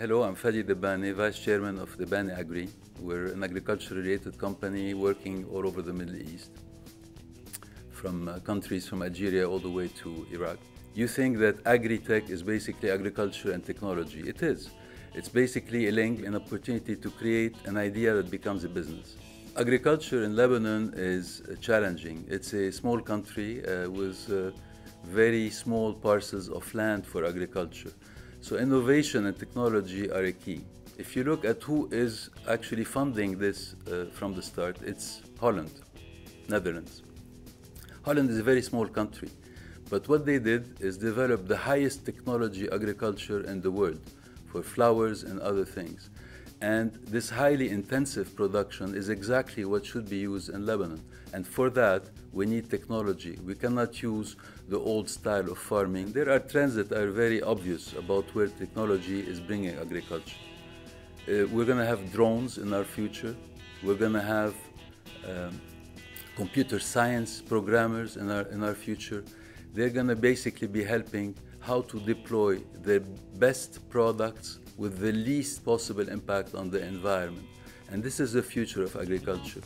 Hello, I'm Fadi Debbane, Vice Chairman of Debbane Agri. We're an agriculture-related company working all over the Middle East, from uh, countries from Algeria all the way to Iraq. You think that agri-tech is basically agriculture and technology. It is. It's basically a link, an opportunity to create an idea that becomes a business. Agriculture in Lebanon is uh, challenging. It's a small country uh, with uh, very small parcels of land for agriculture. So innovation and technology are a key. If you look at who is actually funding this uh, from the start, it's Holland, Netherlands. Holland is a very small country, but what they did is develop the highest technology agriculture in the world for flowers and other things. And this highly intensive production is exactly what should be used in Lebanon. And for that, we need technology. We cannot use the old style of farming. There are trends that are very obvious about where technology is bringing agriculture. Uh, we're going to have drones in our future. We're going to have um, computer science programmers in our, in our future. They're going to basically be helping how to deploy the best products with the least possible impact on the environment. And this is the future of agriculture.